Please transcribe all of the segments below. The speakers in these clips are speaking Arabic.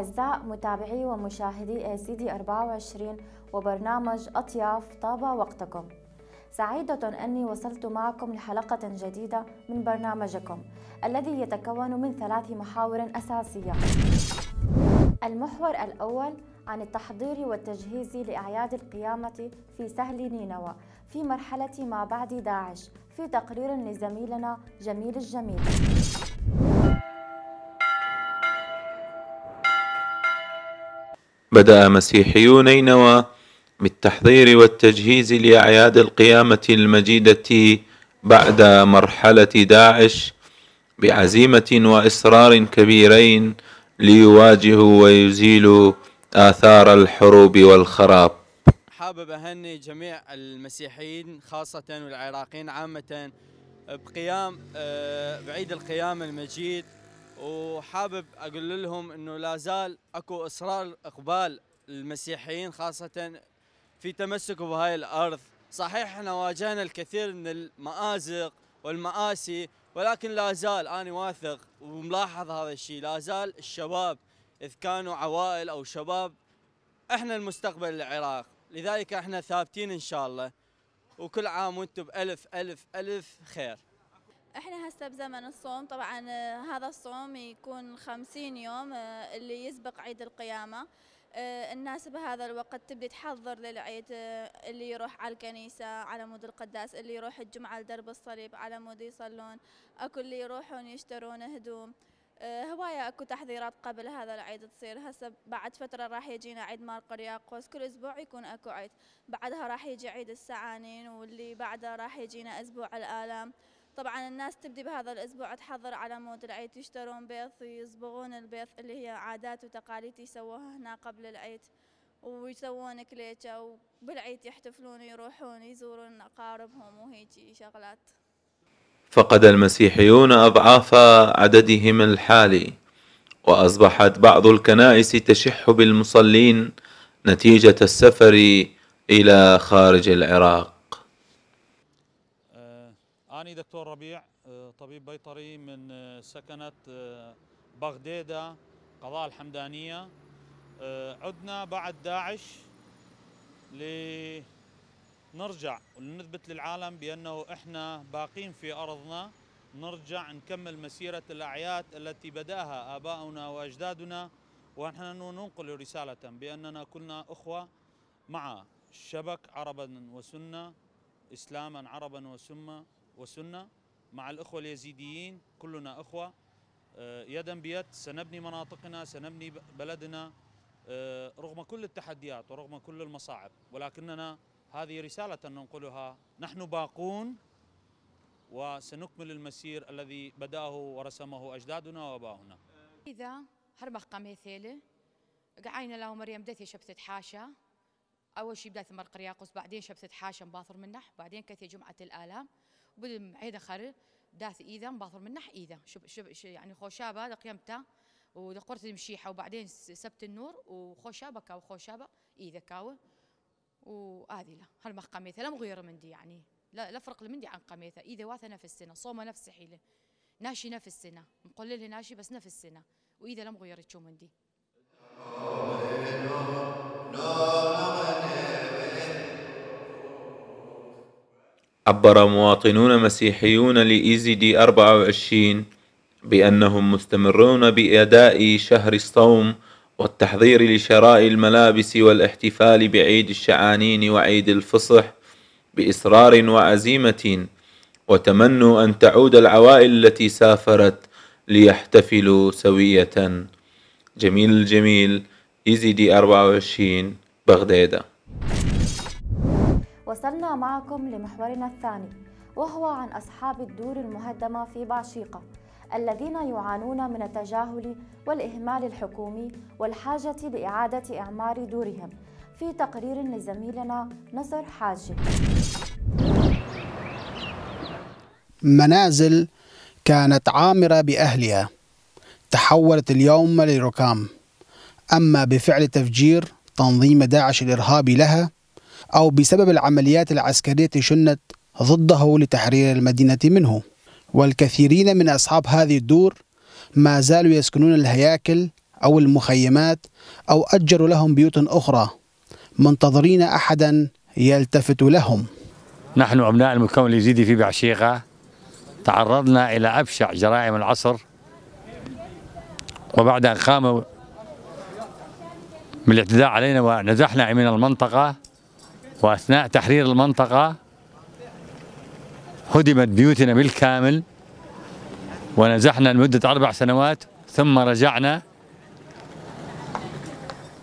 أعزاء متابعي ومشاهدي سيدي 24 وبرنامج أطياف طاب وقتكم. سعيدة أني وصلت معكم لحلقة جديدة من برنامجكم الذي يتكون من ثلاث محاور أساسية. المحور الأول عن التحضير والتجهيز لأعياد القيامة في سهل نينوى في مرحلة ما بعد داعش في تقرير لزميلنا جميل الجميل. بدأ مسيحيو نينوى بالتحضير والتجهيز لأعياد القيامة المجيدة بعد مرحلة داعش بعزيمة وإصرار كبيرين ليواجهوا ويزيلوا آثار الحروب والخراب. حابب أهني جميع المسيحيين خاصة والعراقيين عامة بقيام آه، بعيد القيامة المجيد وحابب أقول لهم أنه لا زال أكو إصرار إقبال المسيحيين خاصة في تمسكوا بهاي الأرض. صحيح إحنا واجهنا الكثير من المآزق والمآسي ولكن لا زال أنا واثق وملاحظ هذا الشيء لا زال الشباب إذ كانوا عوائل أو شباب إحنا المستقبل العراق. لذلك إحنا ثابتين إن شاء الله. وكل عام وأنتم بألف ألف ألف خير. إحنا هسه بزمن الصوم طبعا آه، هذا الصوم يكون خمسين يوم آه، اللي يسبق عيد القيامة. آه، الناس بهذا الوقت تبدي تحضر للعيد اللي يروح على الكنيسة على مود القداس اللي يروح الجمعة لدرب الصليب على مود يصلون أكو اللي يروحون يشترون هدوم. هواية أكو تحضيرات قبل هذا العيد تصير. هسه بعد فترة راح يجينا عيد مال قرياقوس. كل أسبوع يكون أكو عيد. بعدها راح يجي عيد السعانين واللي بعده راح يجينا أسبوع الآلام. طبعا الناس تبدي بهذا الأسبوع تحضر على مود العيد يشترون بيض ويصبغون البيض اللي هي عادات وتقاليد يسووها هنا قبل العيد ويسوون كليكة وبالعيد يحتفلون يروحون يزورون أقاربهم وهيجي شغلات. فقد المسيحيون أضعاف عددهم الحالي وأصبحت بعض الكنائس تشح بالمصلين نتيجة السفر إلى خارج العراق. أنا دكتور ربيع آه، طبيب بيطري من آه، سكنة آه، بغديدة قضاء الحمدانية. عدنا بعد داعش لنرجع ونثبت للعالم بأنه إحنا باقين في أرضنا. نرجع نكمل مسيرة الأعياد التي بدأها آباؤنا وأجدادنا ونحن ننقل رسالة بأننا كنا أخوة مع الشبك عربا وسنة إسلاما عربا وسنة وسنة مع الأخوة اليزيديين كلنا أخوة. آه، يدا بيد سنبني مناطقنا سنبني بلدنا. آه، رغم كل التحديات ورغم كل المصاعب ولكننا هذه رسالة ننقلها. نحن باقون وسنكمل المسير الذي بدأه ورسمه أجدادنا وآباؤنا. إذا هرمخ قامي ثيلة قعينا له مريم دثي شبثة حاشا. أول شي بداية مر قرياقوس بعدين شبثة حاشا مباثر منح بعدين كثي جمعة الآلام. بدل عيد خر داث إذا مباثر منح إذا شب شب يعني خوشابة دقيمتا ودقرت المشيحة وبعدين سبت النور وخوشابة كاو خوشابة إذا كاو. وآذي لا هرمخ قاميثة لا من دي يعني. لا لا فرق من دي عن قاميثة إذا واثة نفس السنة صومة نفس حيلة. ناشي نفس السنة مقلل ناشي بس نفس السنة وإذا لم غيرت شو من عبر مواطنون مسيحيون لإيزي دي 24 بأنهم مستمرون بأداء شهر الصوم والتحضير لشراء الملابس والاحتفال بعيد الشعانين وعيد الفصح بإصرار وعزيمة وتمنوا أن تعود العوائل التي سافرت ليحتفلوا سوية. جميل الجميل إيزي دي 24 بغدادة وصلنا معكم لمحورنا الثاني وهو عن أصحاب الدور المهدمة في بعشيقة الذين يعانون من التجاهل والإهمال الحكومي والحاجة لإعادة إعمار دورهم في تقرير لزميلنا نصر حاجي. منازل كانت عامرة بأهلها تحولت اليوم لركام أما بفعل تفجير تنظيم داعش الإرهابي لها أو بسبب العمليات العسكرية شنت ضده لتحرير المدينة منه. والكثيرين من أصحاب هذه الدور ما زالوا يسكنون الهياكل أو المخيمات أو أجروا لهم بيوت أخرى منتظرين أحدا يلتفت لهم. نحن أبناء المكون اليزيدي في بعشيقة. تعرضنا إلى أبشع جرائم العصر. وبعد أن قاموا بالاعتداء علينا ونزحنا من المنطقة وأثناء تحرير المنطقة هدمت بيوتنا بالكامل ونزحنا لمدة أربع سنوات ثم رجعنا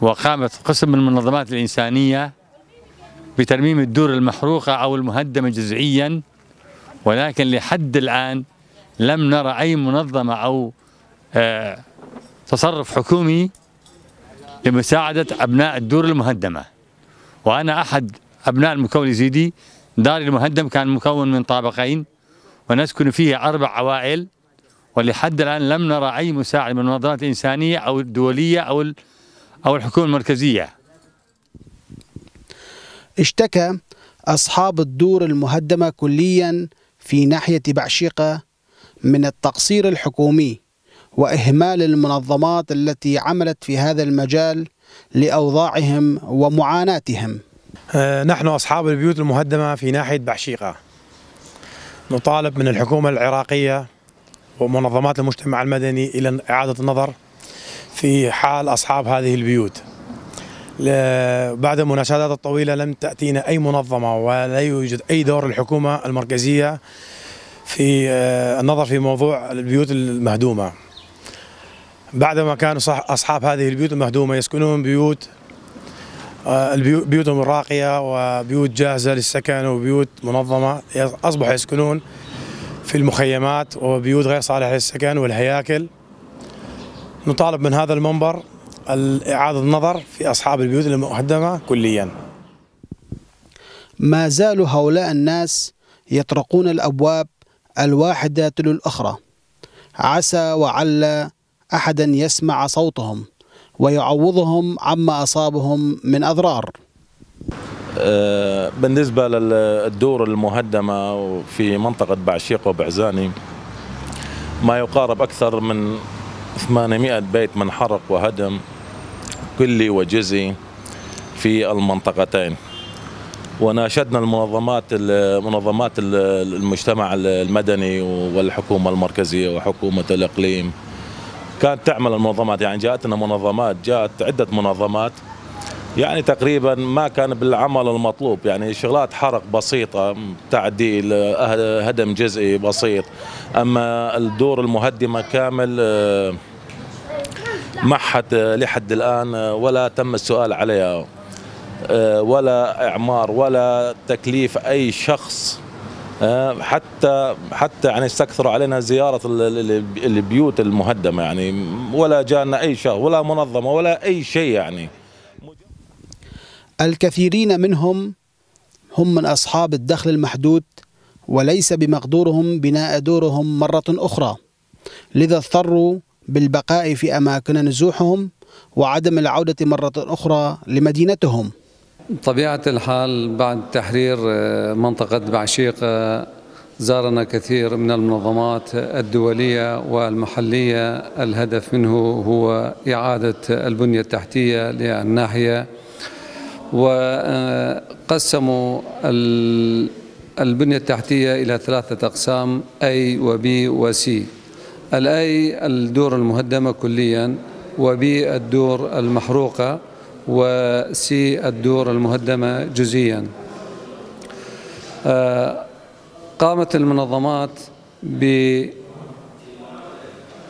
وقامت قسم من المنظمات الإنسانية بترميم الدور المحروقة أو المهدمة جزئيا ولكن لحد الآن لم نرى أي منظمة أو آه تصرف حكومي لمساعدة أبناء الدور المهدمة. وأنا أحد أبناء المكون اليزيدي داري المهدم كان مكون من طابقين ونسكن فيه أربع عوائل. ولحد الآن لم نرى أي مساعدة من المنظمات الإنسانية أو الدولية أو أو الحكومة المركزية. اشتكى أصحاب الدور المهدمة كليا في ناحية بعشيقة من التقصير الحكومي وإهمال المنظمات التي عملت في هذا المجال لأوضاعهم ومعاناتهم. نحن أصحاب البيوت المهدمة في ناحية بعشيقة نطالب من الحكومة العراقية ومنظمات المجتمع المدني إلى إعادة النظر في حال أصحاب هذه البيوت. بعد المناشدات الطويلة لم تأتينا أي منظمة ولا يوجد أي دور الحكومة المركزية في آه، النظر في موضوع البيوت المهدومة. بعدما كانوا أصحاب هذه البيوت المهدومة يسكنون بيوت آه، بيوتهم الراقية وبيوت جاهزة للسكن وبيوت منظمة أصبحوا يسكنون في المخيمات وبيوت غير صالحة للسكن والهياكل. نطالب من هذا المنبر إعادة النظر في أصحاب البيوت المهدمة كليا. ما زالوا هؤلاء الناس يطرقون الأبواب الواحدة تلو الأخرى عسى وعل أحدا يسمع صوتهم. ويعوضهم عما أصابهم من أضرار. آه، بالنسبة للدور المهدمة في منطقة بعشيق وبعزاني ما يقارب أكثر من 800 بيت منحرق وهدم كلي وجزئي في المنطقتين. وناشدنا المنظمات منظمات المجتمع المدني والحكومة المركزية وحكومة الإقليم كانت تعمل المنظمات. يعني جاءتنا منظمات جاءت عدة منظمات. يعني تقريبا ما كان بالعمل المطلوب. يعني شغلات حرق بسيطة تعديل هدم جزئي بسيط. أما الدور المهدمة كامل ما حد لحد الآن ولا تم السؤال عليها. ولا إعمار ولا تكليف أي شخص حتى حتى يعني استكثروا علينا زيارة البيوت المهدمة يعني. ولا جانا أي شيء ولا منظمة ولا أي شيء يعني. الكثيرين منهم هم من أصحاب الدخل المحدود وليس بمقدورهم بناء دورهم مرة أخرى. لذا اضطروا بالبقاء في أماكن نزوحهم وعدم العودة مرة أخرى لمدينتهم. طبيعة الحال بعد تحرير آه، منطقة بعشيقة زارنا كثير من المنظمات الدولية والمحلية. الهدف منه هو إعادة البنية التحتية للناحية. وقسموا البنية التحتية إلى ثلاثة أقسام A و B و C. الأي الدور المهدمة كليا وB الدور المحروقة. وسي الدور المهدمة جزئيا. آه، قامت المنظمات ب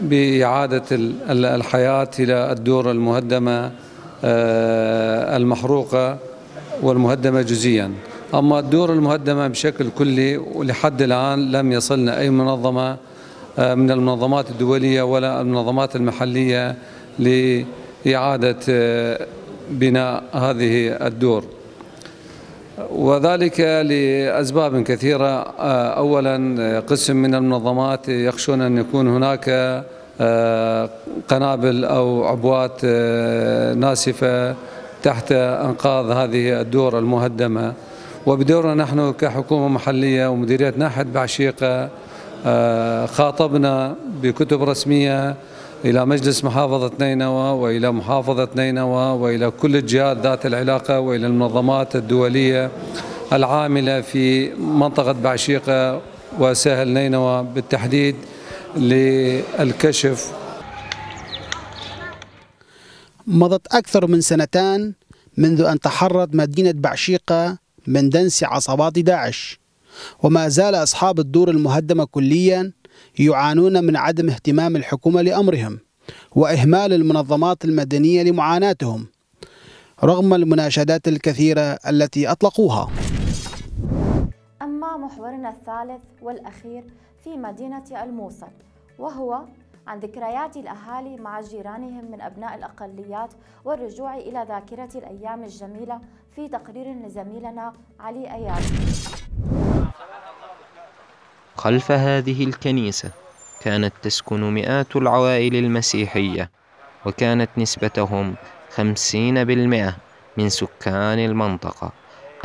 بإعادة الحياة إلى الدور المهدمة آه، المحروقة والمهدمة جزئيا. أما الدور المهدمة بشكل كلي ولحد الآن لم يصلنا أي منظمة آه، من المنظمات الدولية ولا المنظمات المحلية لإعادة بناء هذه الدور. وذلك لأسباب كثيرة. أولا قسم من المنظمات يخشون أن يكون هناك قنابل أو عبوات ناسفة تحت أنقاض هذه الدور المهدمة. وبدورنا نحن كحكومة محلية ومديرية ناحية بعشيقة خاطبنا بكتب رسمية إلى مجلس محافظة نينوى وإلى محافظة نينوى وإلى كل الجهات ذات العلاقة وإلى المنظمات الدولية العاملة في منطقة بعشيقة وسهل نينوى بالتحديد للكشف. مضت أكثر من سنتان منذ أن تحررت مدينة بعشيقة من دنس عصابات داعش وما زال أصحاب الدور المهدمة كليا يعانون من عدم اهتمام الحكومة لأمرهم وإهمال المنظمات المدنية لمعاناتهم رغم المناشدات الكثيرة التي أطلقوها. أما محورنا الثالث والأخير في مدينة الموصل وهو عن ذكريات الأهالي مع جيرانهم من أبناء الأقليات والرجوع إلى ذاكرة الأيام الجميلة في تقرير لزميلنا علي أياد. خلف هذه الكنيسة كانت تسكن مئات العوائل المسيحية وكانت نسبتهم خمسين بالمئة من سكان المنطقة.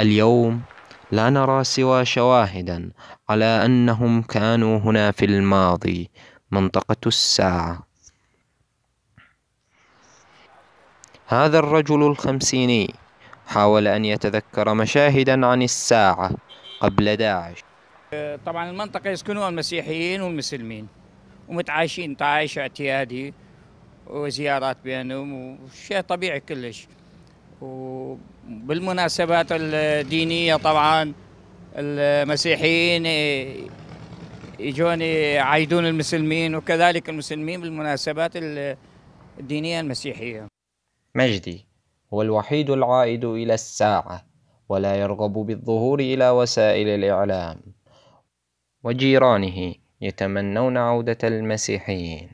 اليوم لا نرى سوى شواهدا على أنهم كانوا هنا في الماضي منطقة الساعة. هذا الرجل الخمسيني حاول أن يتذكر مشاهدا عن الساعة قبل داعش. طبعا المنطقة يسكنون المسيحيين والمسلمين ومتعايشين تعايش اعتيادي وزيارات بينهم وشيء طبيعي كلش. وبالمناسبات الدينية طبعا المسيحيين يجون يعايدون المسلمين وكذلك المسلمين بالمناسبات الدينية المسيحية. مجدي هو الوحيد العائد إلى الساعة ولا يرغب بالظهور إلى وسائل الإعلام. وجيرانه يتمنون عودة المسيحيين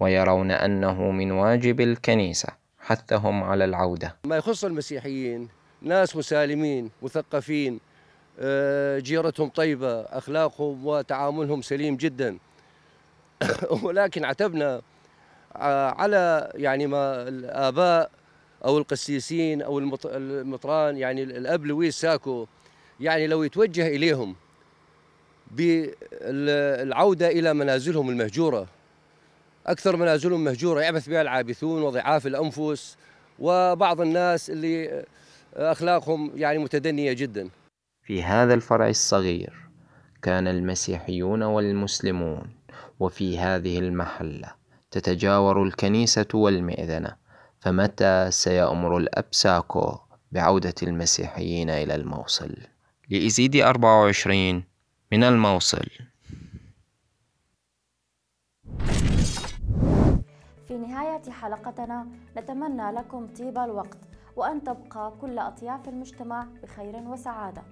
ويرون أنه من واجب الكنيسة حثهم على العودة. ما يخص المسيحيين ناس مسالمين مثقفين آه، جيرتهم طيبة أخلاقهم وتعاملهم سليم جدا. ولكن عتبنا آه، على يعني ما الآباء أو القسيسين أو المطران يعني الأب لويس ساكو يعني لو يتوجه إليهم بالعودة إلى منازلهم المهجورة. أكثر منازلهم مهجورة يعبث بها العابثون وضعاف الأنفس وبعض الناس اللي أخلاقهم يعني متدنية جدا. في هذا الفرع الصغير كان المسيحيون والمسلمون وفي هذه المحلة تتجاور الكنيسة والمئذنة فمتى سيأمر الأب ساكو بعودة المسيحيين إلى الموصل؟ لإزيد 24 من الموصل. في نهاية حلقتنا نتمنى لكم طيب الوقت وأن تبقى كل أطياف المجتمع بخير وسعادة.